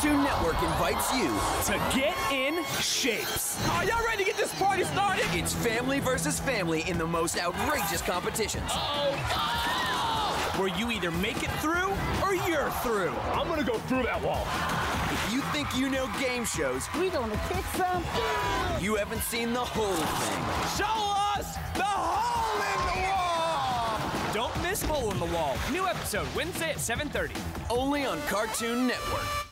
Cartoon Network invites you to get in shapes. Are y'all ready to get this party started? It's family versus family in the most outrageous competitions. Oh, Where you either make it through or you're through. I'm gonna go through that wall. If you think you know game shows, we gonna kick some. You haven't seen the whole thing. Show us the hole in the wall. Don't miss Hole in the Wall. New episode Wednesday at 7:30. Only on Cartoon Network.